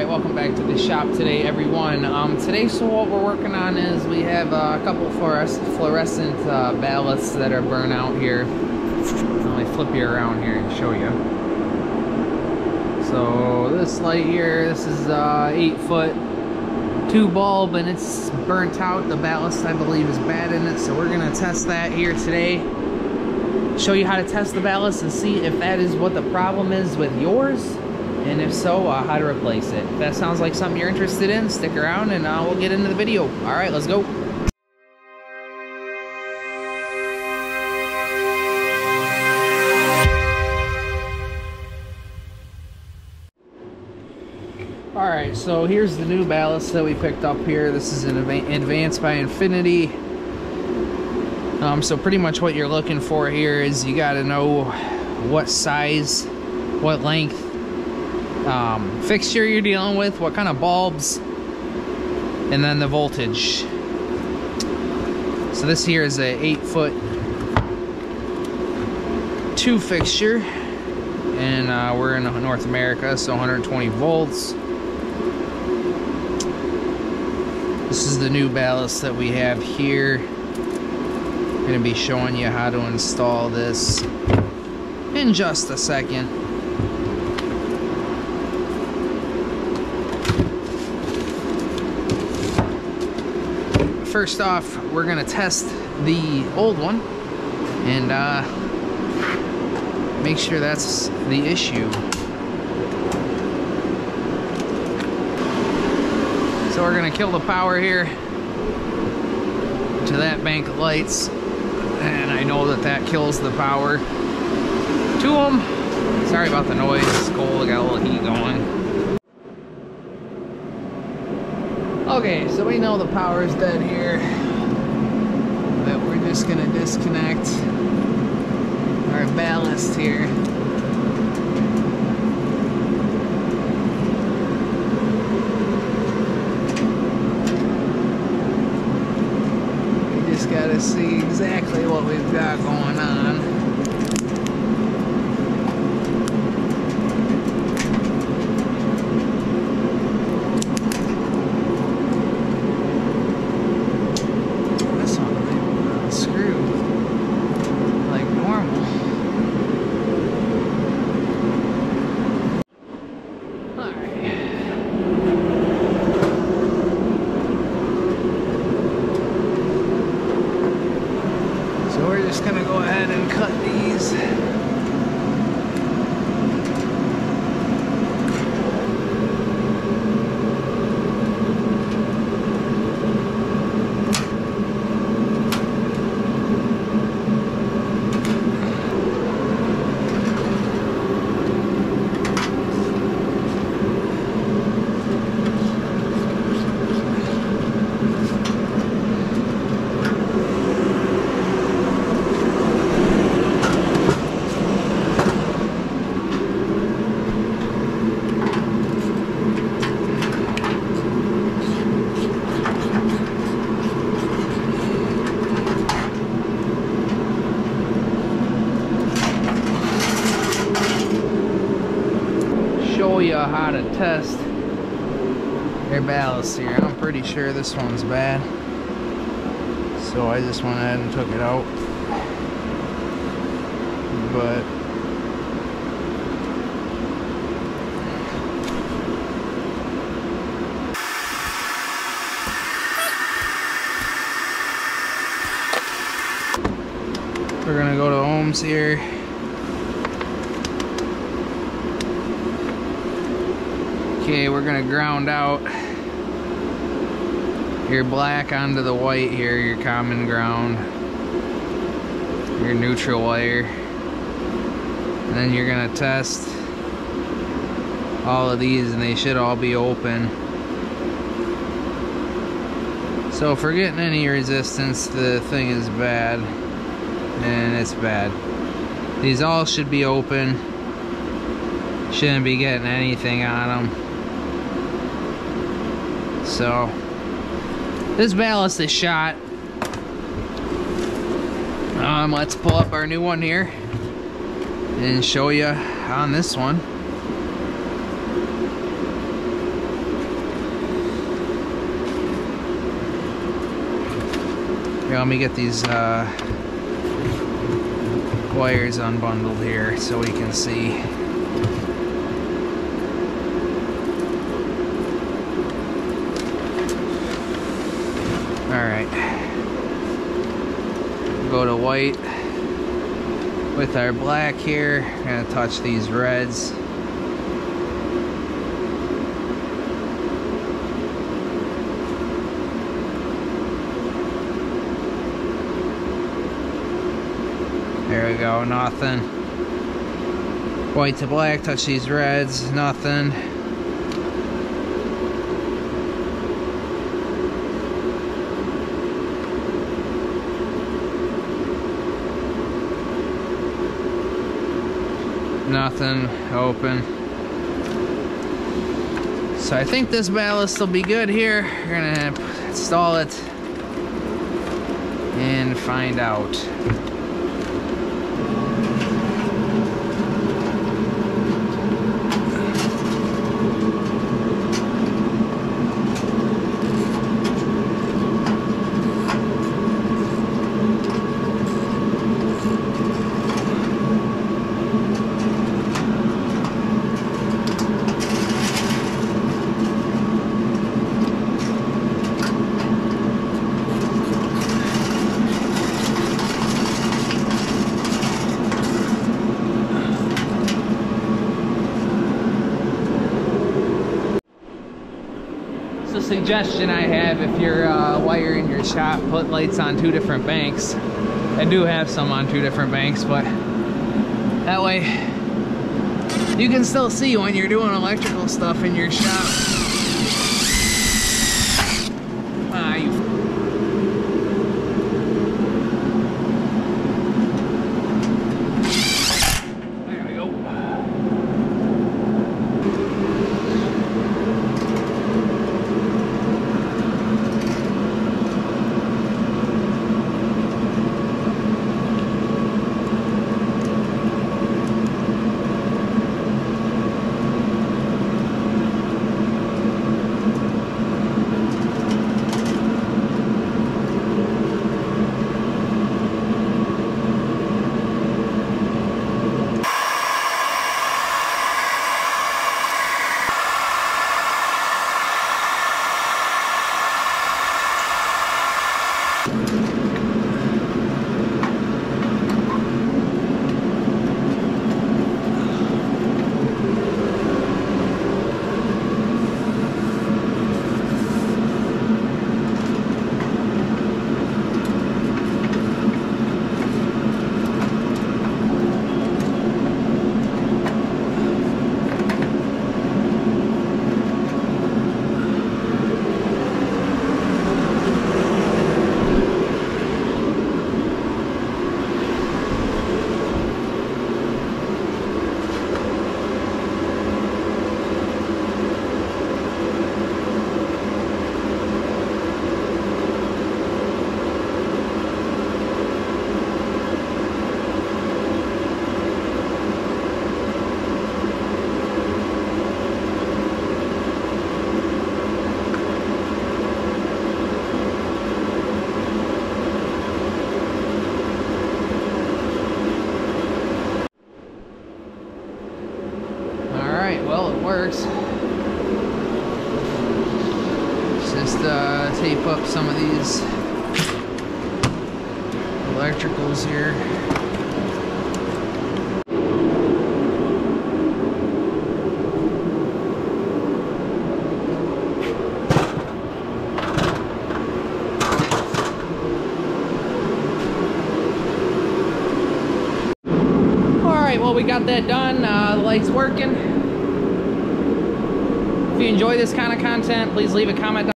right, welcome back to the shop today, everyone. Um, today, so what we're working on is we have uh, a couple fluorescent uh, ballasts that are burnt out here. Let me flip you around here and show you. So this light here, this is uh, 8 foot, 2 bulb, and it's burnt out. The ballast, I believe, is bad in it, so we're to test that here today. Show you how to test the ballast and see if that is what the problem is with yours and if so, uh, how to replace it. If that sounds like something you're interested in, stick around and uh, we'll get into the video. All right, let's go. All right, so here's the new ballast that we picked up here. This is an Advanced by Infinity. Um, so pretty much what you're looking for here is you got to know what size, what length, um, fixture you're dealing with, what kind of bulbs, and then the voltage. So this here is a 8 foot 2 fixture and uh, we're in North America so 120 volts. This is the new ballast that we have here. I'm going to be showing you how to install this in just a second first off, we're gonna test the old one and uh, make sure that's the issue. So we're gonna kill the power here to that bank of lights and I know that that kills the power to them. Sorry about the noise, it's cold, I got a little heat going. Okay, so we know the power is dead here. But we're just gonna disconnect our ballast here. We just gotta see exactly what we've got going on. just gonna go ahead and cut these. you how to test your ballast here. I'm pretty sure this one's bad. So I just went ahead and took it out. But we're gonna go to ohms here Okay, we're gonna ground out your black onto the white here, your common ground, your neutral wire. And then you're gonna test all of these and they should all be open. So if we're getting any resistance, the thing is bad. And it's bad. These all should be open. Shouldn't be getting anything on them. So this ballast is shot. Um, let's pull up our new one here and show you on this one. Here, let me get these uh, wires unbundled here so we can see Alright. Go to white with our black here. Gonna touch these reds. There we go, nothing. White to black, touch these reds, nothing. Nothing, open. So I think this ballast will be good here. We're gonna install it and find out. Suggestion I have if you're uh, wiring your shop, put lights on two different banks. I do have some on two different banks, but that way you can still see when you're doing electrical stuff in your shop. Alright, well it works. Just uh, tape up some of these electricals here. Alright, well we got that done. Uh, the light's working. If you enjoy this kind of content, please leave a comment